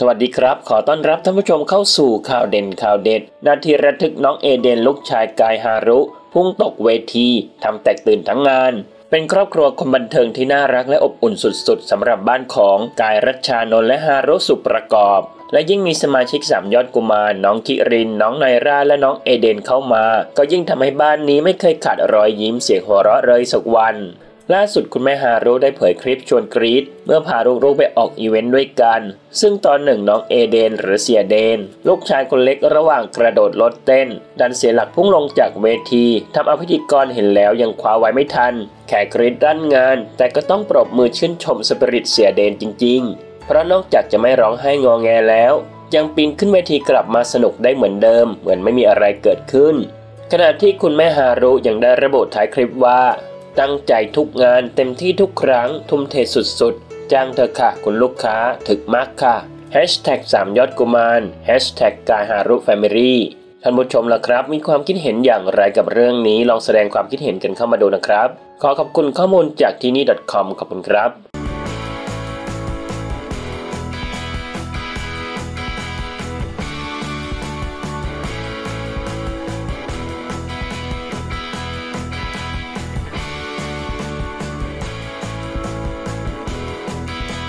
สวัสดีครับ ขอต้อนรับท่านผู้ชมเข้าสู่ข่าวเด่นข่าวเด็ด นาทีระทึกน้องเอเดนลูกชายกายฮารุ พุ่งตกเวทีทำแตกตื่นทั้งงาน เป็นครอบครัวคนบันเทิงที่น่ารักและอบอุ่นสุดๆสำหรับบ้านของกายรัชชานนท์และฮารุสุประกอบ และยิ่งมีสมาชิกสามยอดกุมารน้องคิริน น้องไนราและน้องเอเดนเข้ามา ก็ยิ่งทำให้บ้านนี้ไม่เคยขาดรอยยิ้มเสียงหัวเราะเลยสักวัน ล่าสุดคุณแม่ฮารุได้เผยคลิปชวนกรี๊ดเมื่อพาลูกๆไปออกอีเวนต์ด้วยกัน ซึ่งตอนหนึ่งน้องเอเดนหรือเสียเดน ลูกชายคนเล็กระหว่างกระโดดรถเต้น ดันเสียหลักพุ่งลงจากเวทีทำเอาพิธีกรเห็นแล้วยังคว้าไว้ไม่ทัน แขกกรีดด้านงาน แต่ก็ต้องปรบมือชื่นชมสปิริตเสียเดนจริง ๆ เพราะนอกจากจะไม่ร้องไห้งอแงแล้ว ยังปีนขึ้นเวทีกลับมาสนุกได้เหมือนเดิม เหมือนไม่มีอะไรเกิดขึ้น ขณะที่คุณแม่ฮารุยังได้ระบุท้ายคลิปว่า ตั้งใจทุกงานเต็มที่ทุกครั้ง ทุ่มเทสุดๆ จ้างเธอค่ะคุณลูกค้าถึกมากค่ะ Hashtag 3ยอดกุมาร Hashtag กายฮารุแฟมิลี่ท่านผู้ชมล่ะครับ มีความคิดเห็นอย่างไรกับเรื่องนี้ ลองแสดงความคิดเห็นกันเข้ามาดูนะครับ ขอขอบคุณข้อมูลจากที่นี่ .com ขอบคุณครับ